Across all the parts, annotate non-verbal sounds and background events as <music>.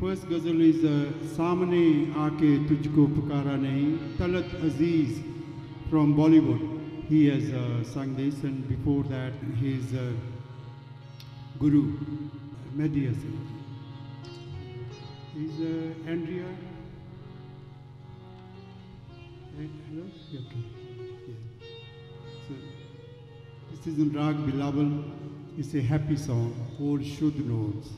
First ghazal is uh, "Samne Aake तुझको Pukara Nahi" Talat Aziz from Bollywood. He has uh, sung this, and before that, his uh, guru, Mehdi He Is uh, Andreea? Hello? Okay. Yeah. So, this is in Rag Bilawal. It's a happy song, all Shudh notes.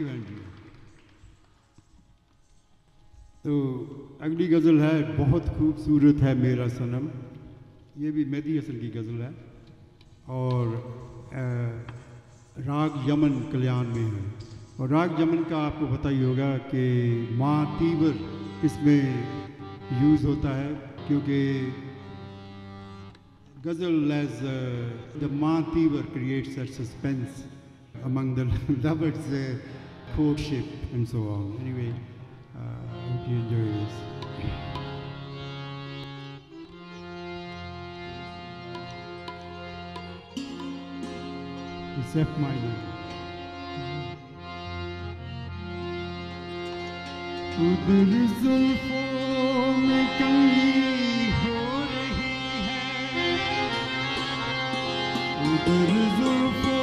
Thank you Andrea तो अगली गज़ल है बहुत खूबसूरत है मेरा सनम। ये भी मेहदी हसन की गज़ल है। और अ, राग यमन कल्याण में है। और राग यमन का आपको पता ही होगा कि माँ तीवर इसमें यूज़ होता है क्योंकि ghazal as the ma tivra creates suspense among the lovers uh, courtship and so on anyway uh, I hope you enjoy this It's F minor. उधर जुल्फों में कंगी हो रही है उधर जुल्फों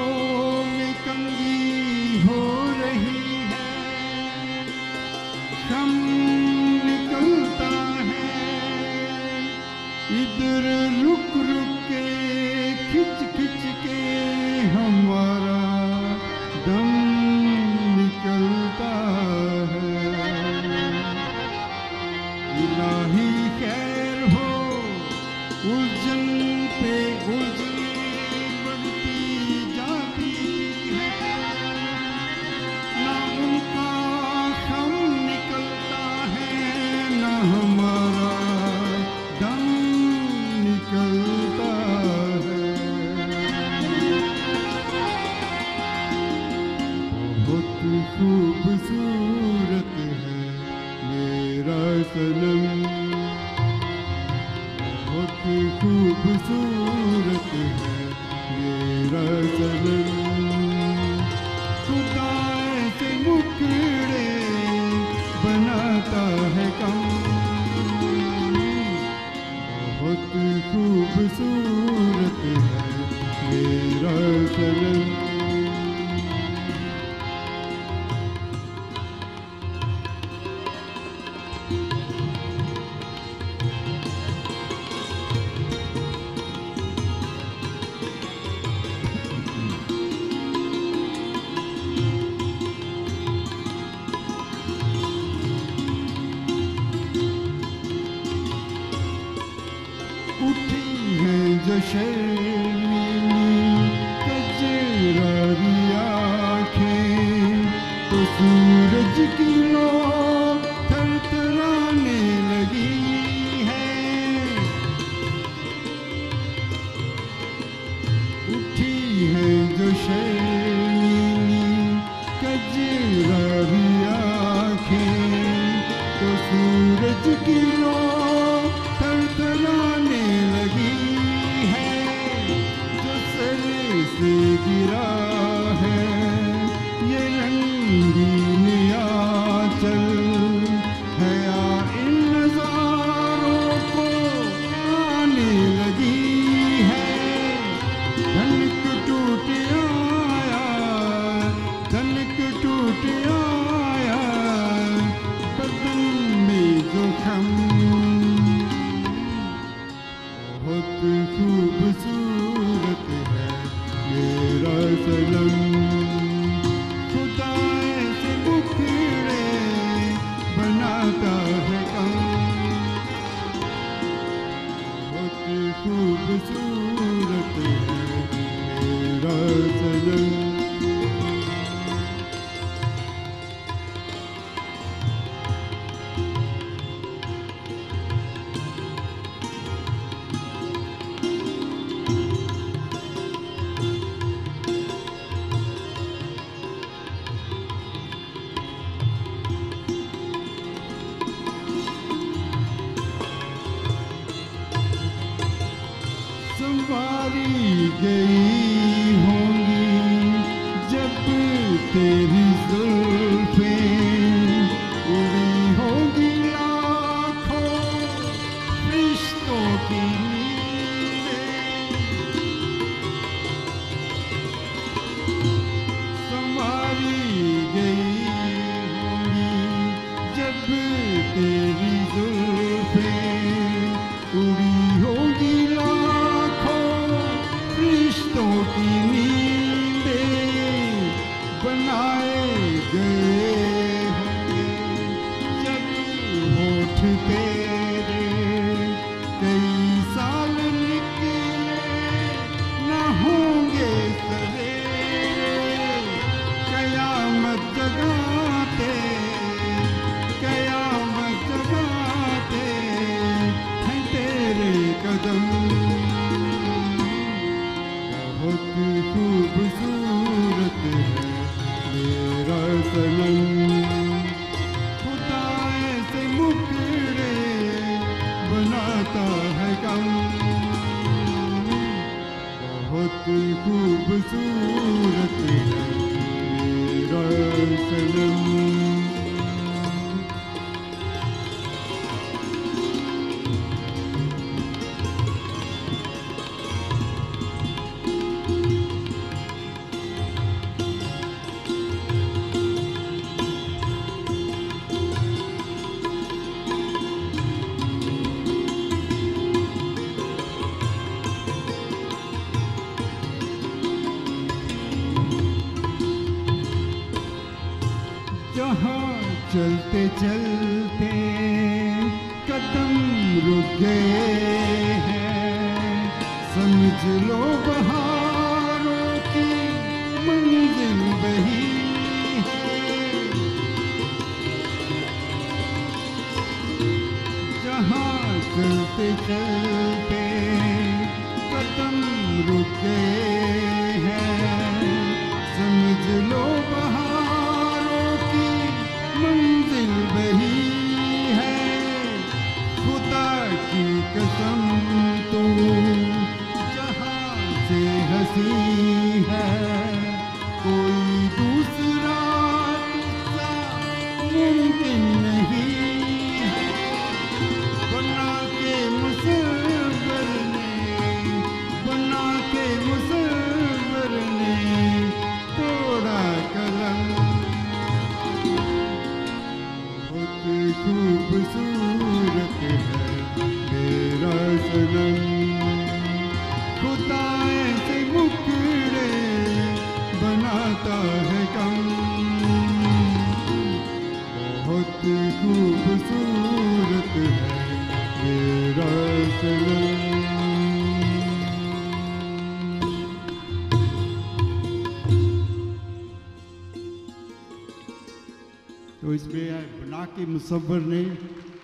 मुसवर ने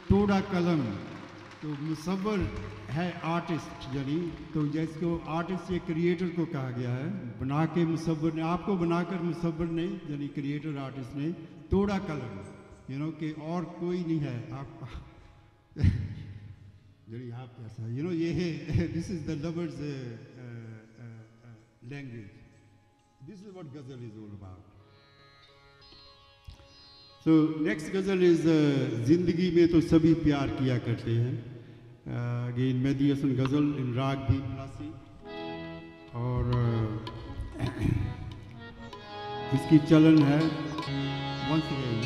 तोड़ा कलम। तो मुसवर है आर्टिस्ट, यानी तो जैसे को आर्टिस्ट या क्रिएटर को कहा गया है, बना के मुसवर ने, आपको बनाकर मुसवर ने, यानी क्रिएटर आर्टिस्ट ने तोड़ा कलम। यू नो कि और कोई नहीं है, आप <laughs> यानी आप कैसा यू नो ये है this is the lovers language this is what ghazal is all about so next ghazal is ज़िंदगी में तो सभी प्यार किया करते हैं। Again Mehdi Hassan ghazal in raag Bhimpalasi. और uh, <coughs> इसकी चलन है once again,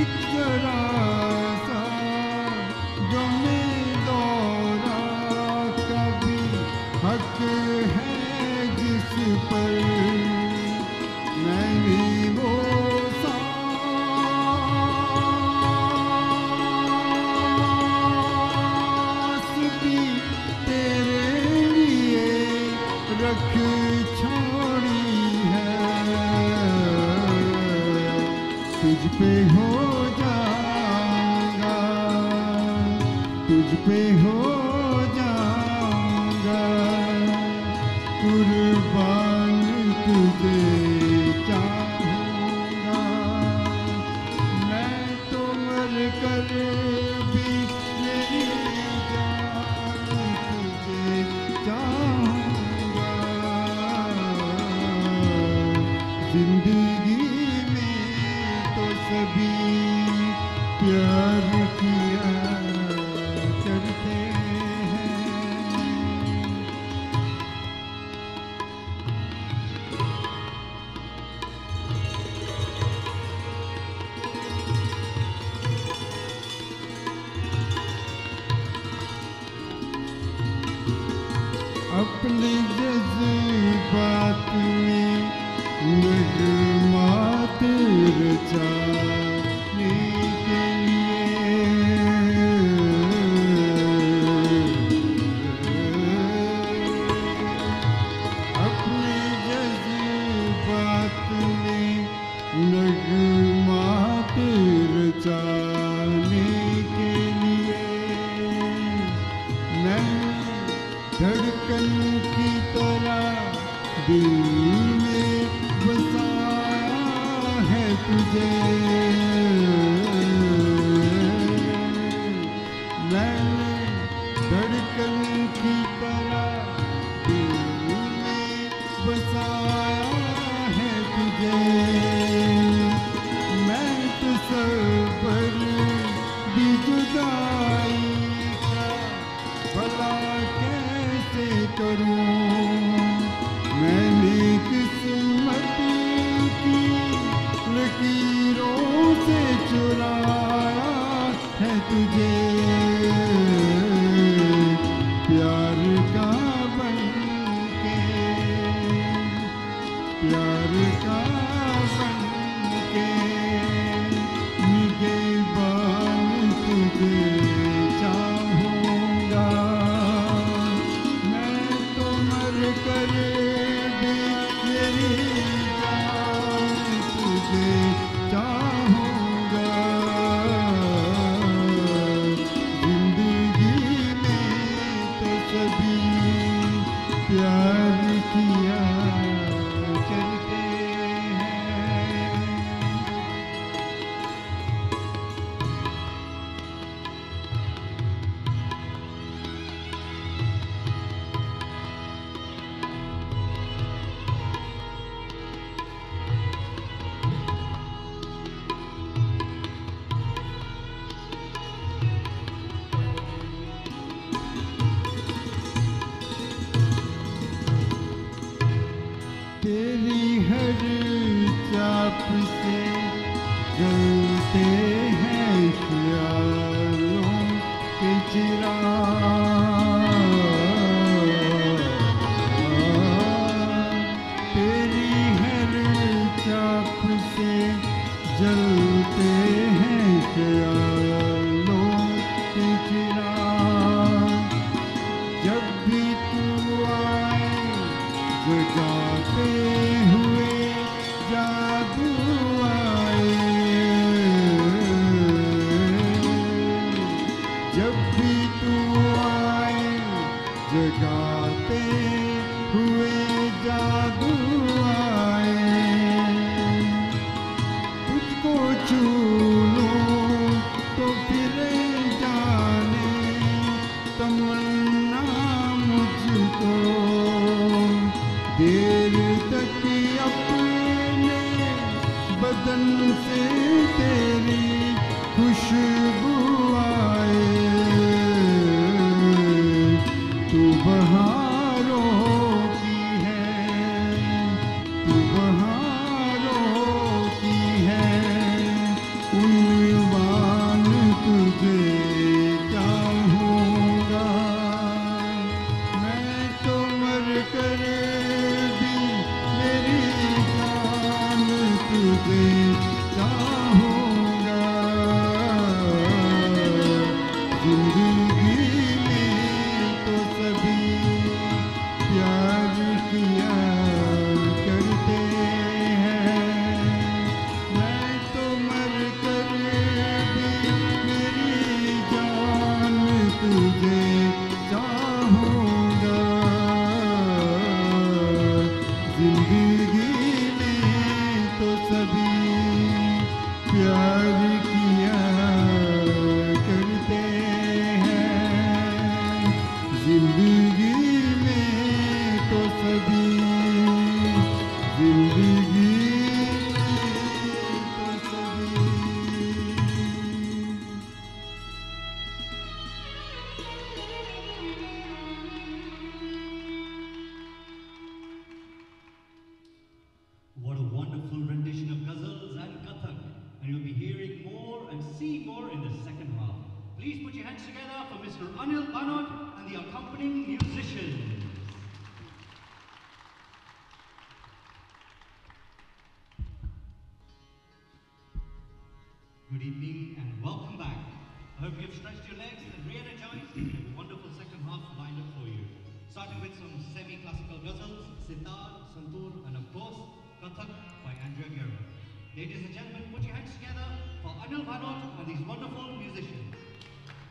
يتجرى धड़कन की तरह दिल में बसाया है तुझे।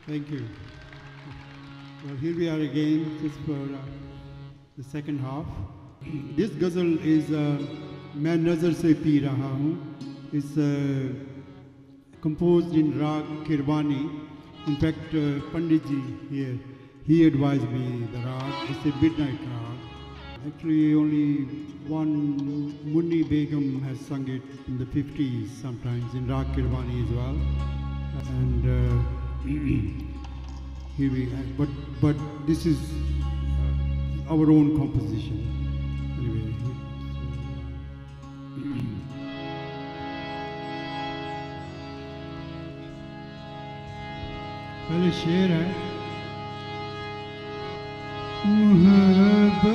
Thank you. Well, here we are again, just for uh, the second half. <clears throat> this ghazal is uh, मैं नज़र से पी रहा हूँ It's uh, composed in Rag Kirwani. In fact, uh, Pandit ji here, he advised me the Rag. It's a midnight Rag. Actually, only one Munni Begum has sung it in the 50s sometimes in Rag Kirwani as well. And uh, here we but but this is uh, our own composition anyway पहले शेर है मोहब्बत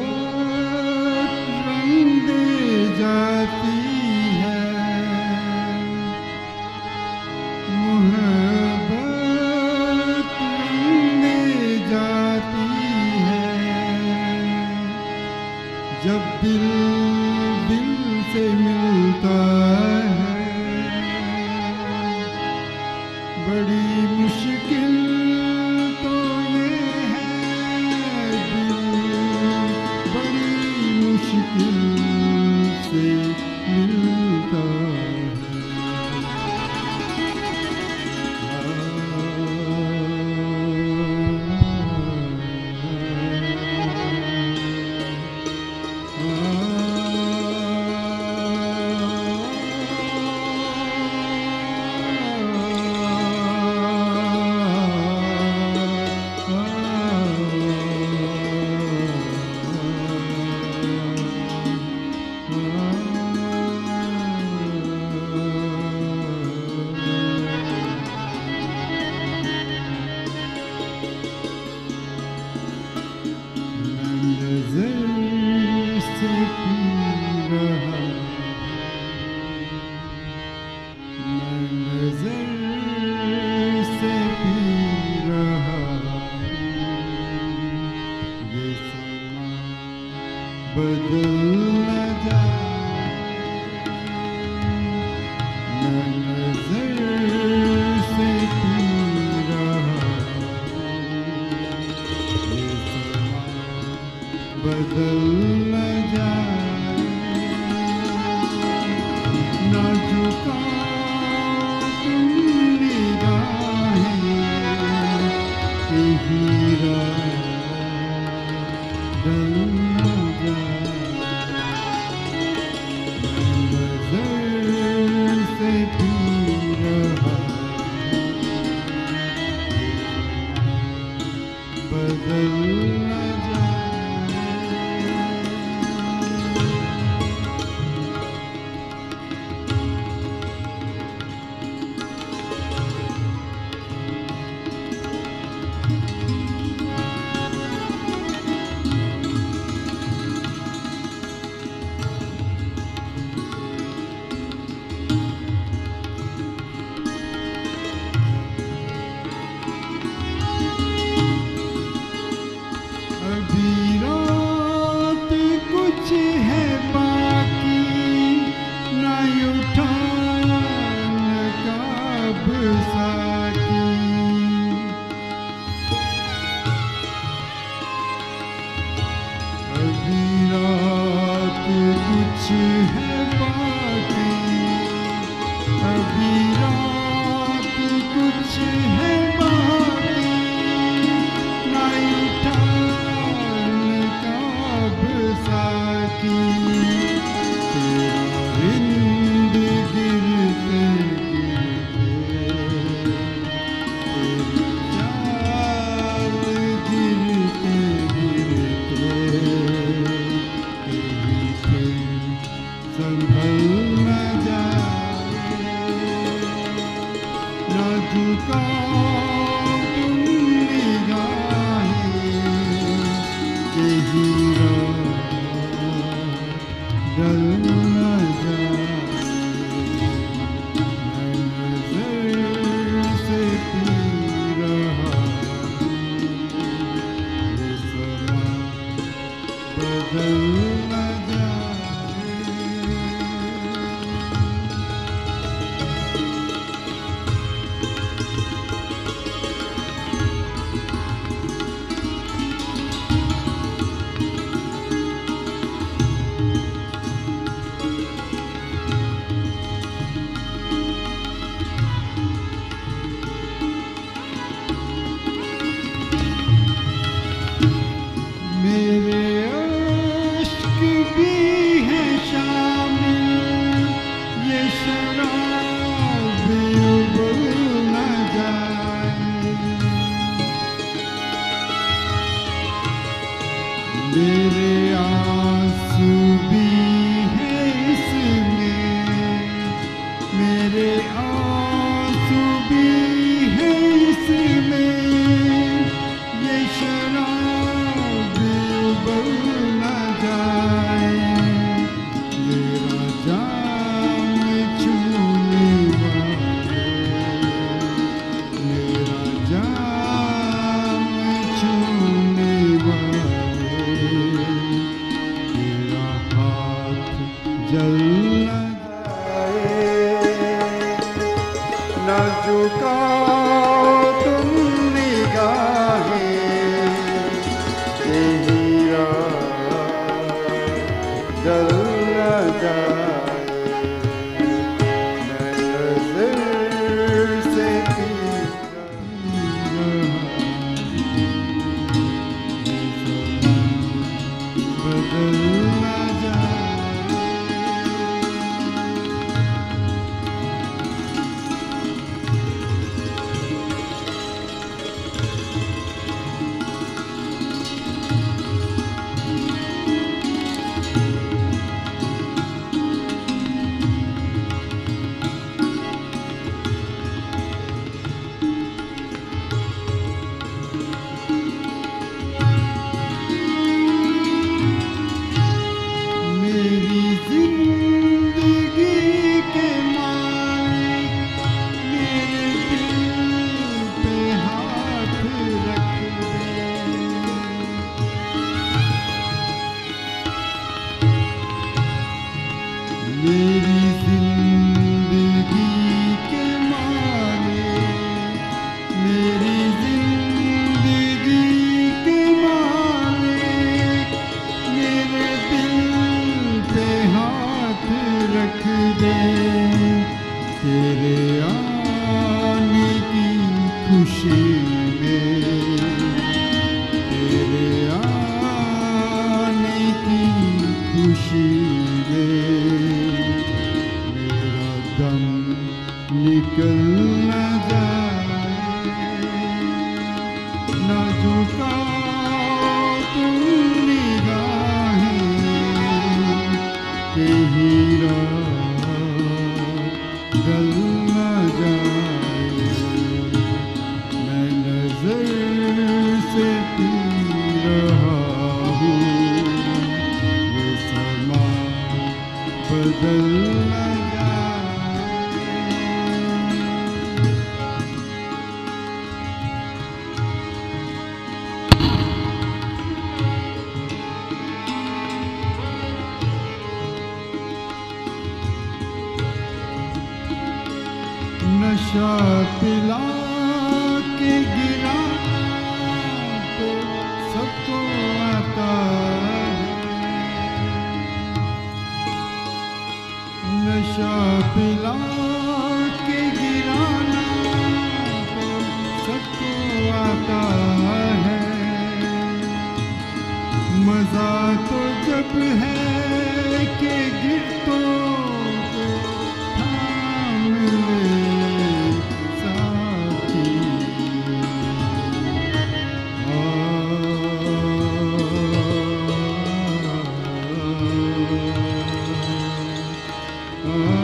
Thank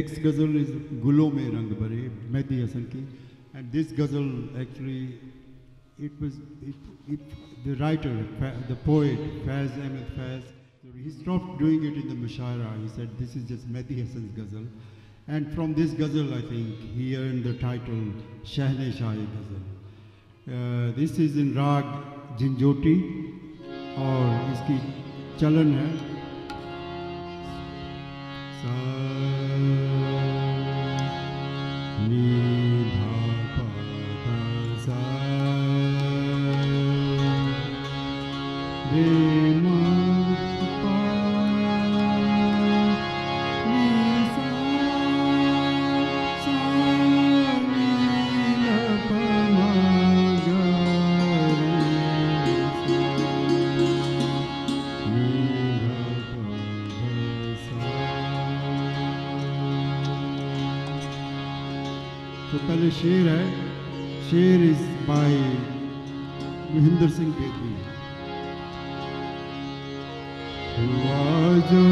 Next ghazal is Gulo Mein Rang Bhare, Mehdi Hasan ki. And this ghazal actually, it was, it, it, the writer, the poet, Faz Ahmed Faz, he stopped doing it in the Mushaira. He said, this is just Mehdi Hasan's ghazal. And from this ghazal, I think, he earned the title Shahne Shahi Ghazal. Uh, this is in राग झंझोटी और इसकी चलन है सा तो पहले शेर है। शेर इज़ बाय महेंद्र सिंह बेदी हुआ जो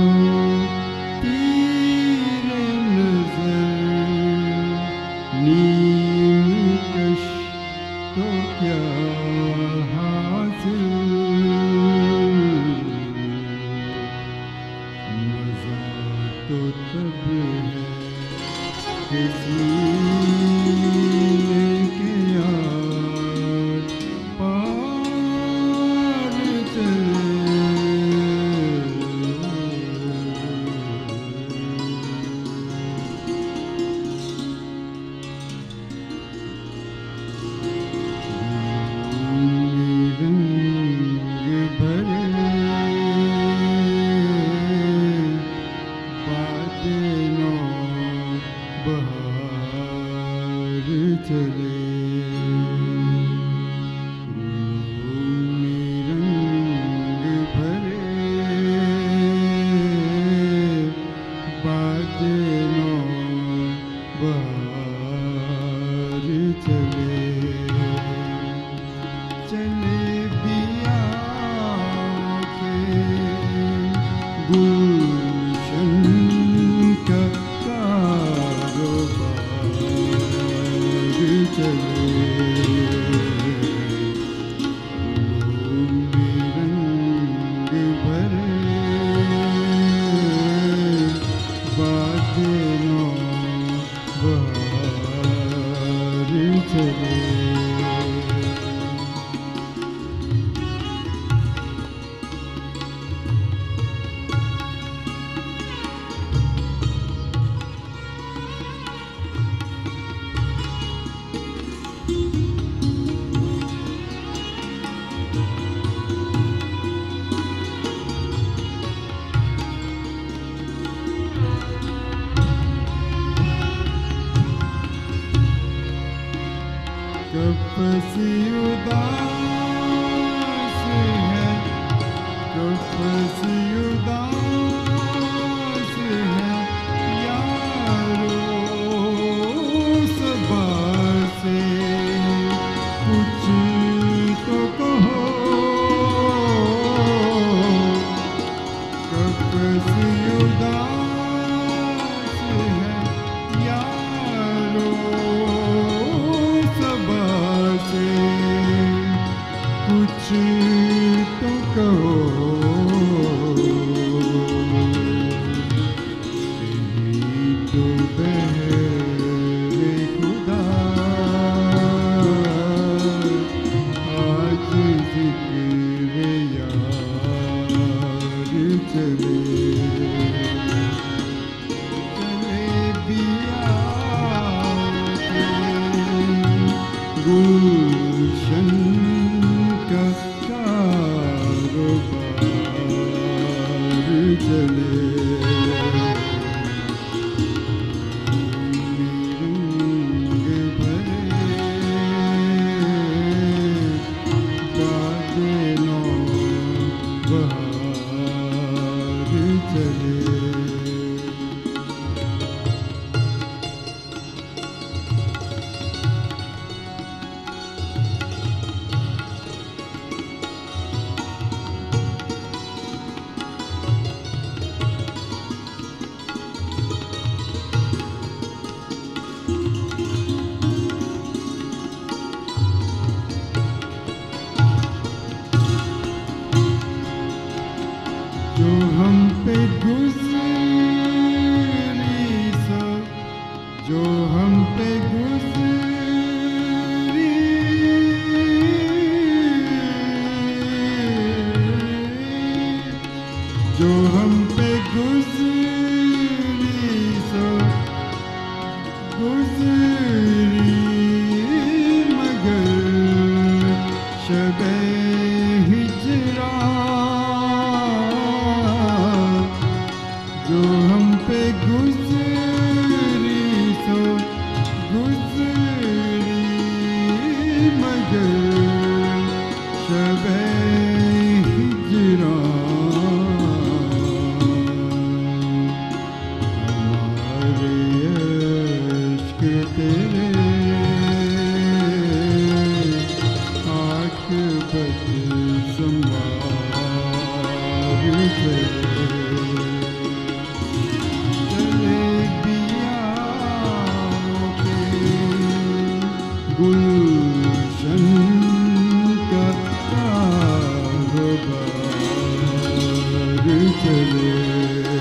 çekene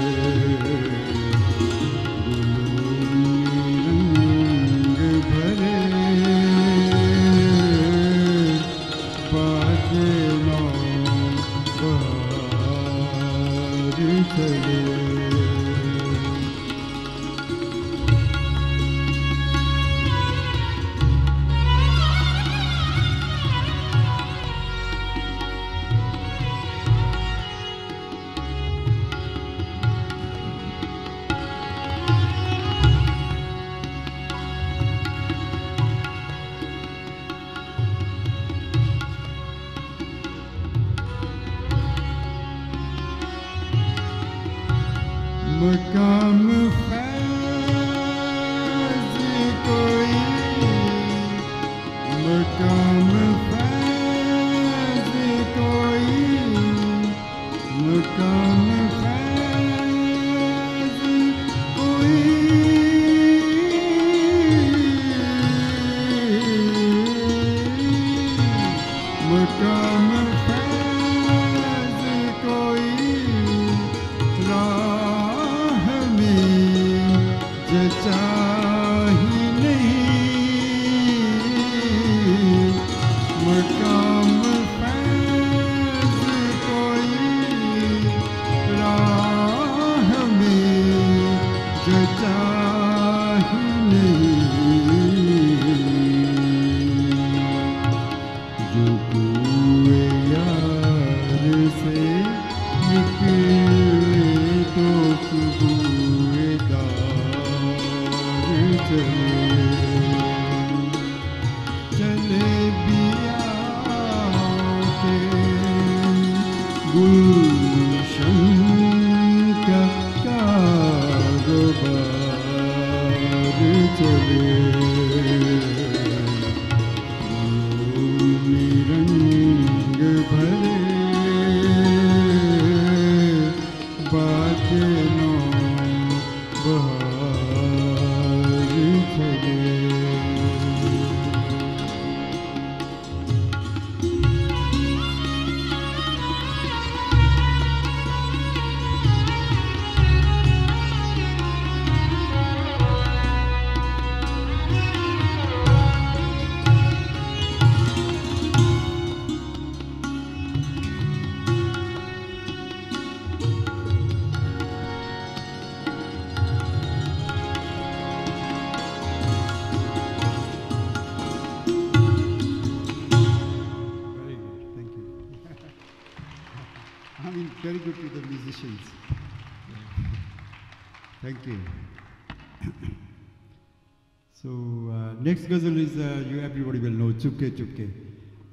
Gazal is, uh, you, everybody will know, Chupke Chupke.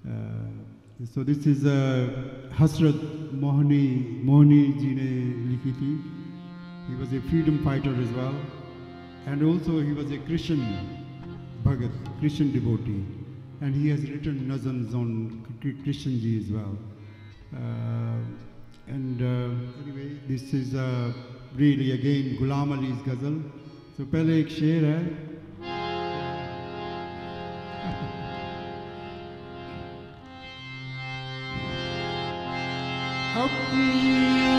Uh, so this is uh, Hasrat Mohani, Mohani ji ne likhi thi. He was a freedom fighter as well. And also he was a Krishna bhagat, Krishna devotee. And he has written nazams on Krishna ji as well. Uh, and uh, anyway, this is uh, really again Ghulam Ali's ghazal. So पहले एक शेर है Help me.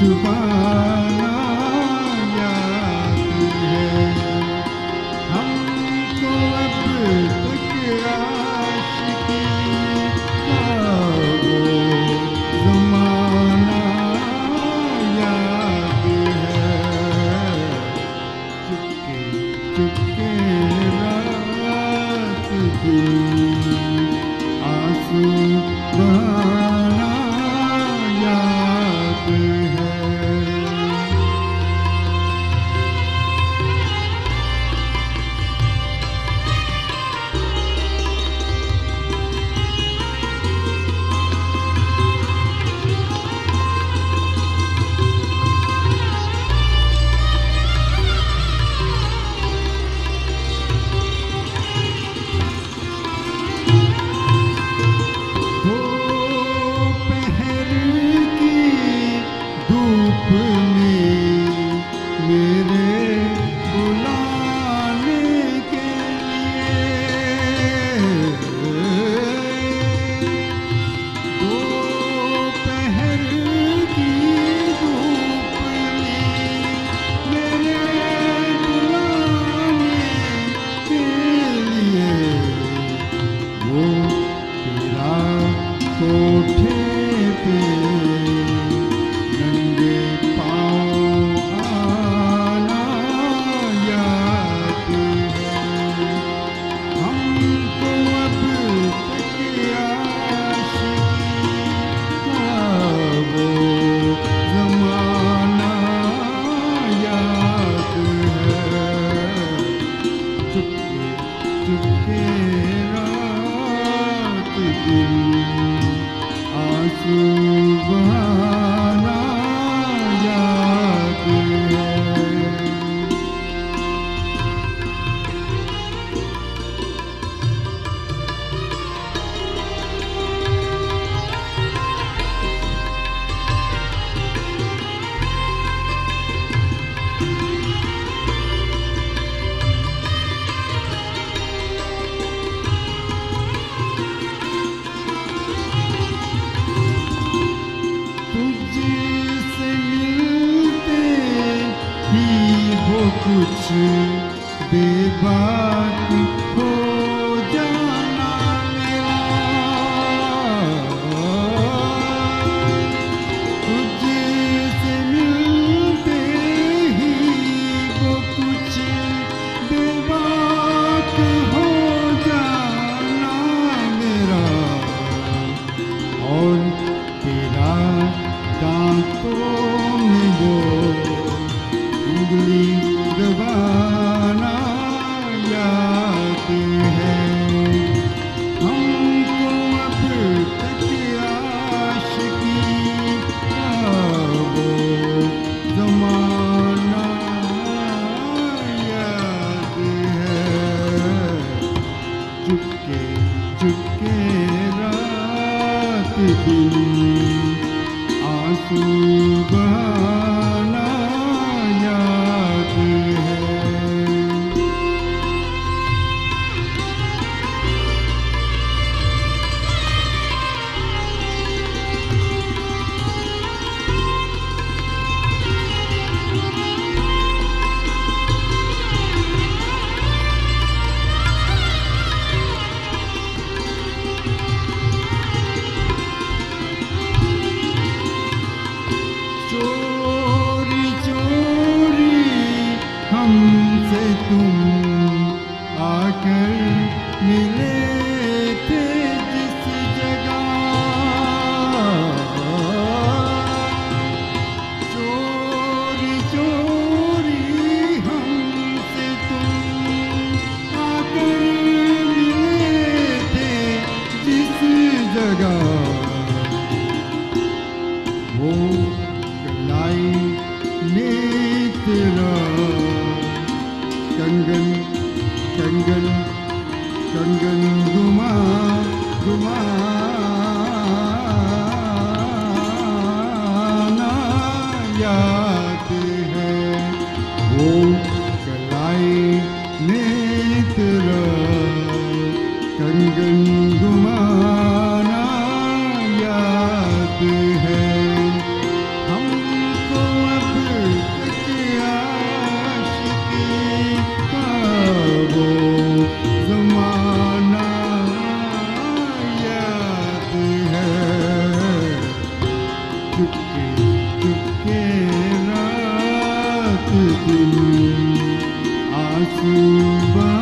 to my goodbye.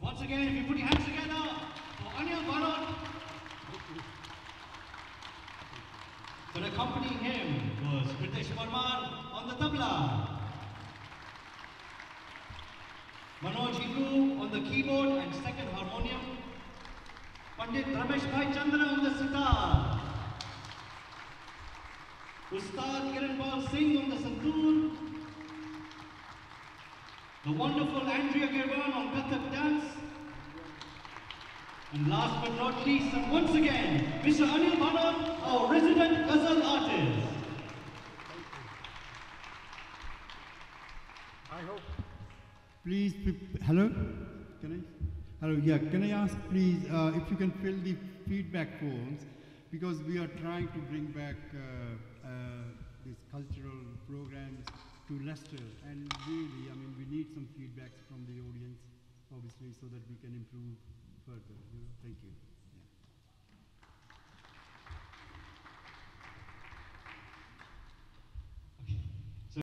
Once again, if you put your hands together for Anil Bhanot. But accompanying him was Kirtesh Parmar on the tabla. Manoj Hingoo on the keyboard and second harmonium. Pandit Ramesh Bhai Chander on the sitar. Ustad Kiranpal Singh on the santoor. The wonderful Andreea Gervan on Kathak dance. And last but not least, and once again, Mr. Anil Bhanot, our resident ghazal artist. Please, hello? Can I? Hello, yeah, can I ask please uh, if you can fill the feedback forms because we are trying to bring back uh, uh, these cultural programs to Leicester and really, I need some feedbacks from the audience, obviously, so that we can improve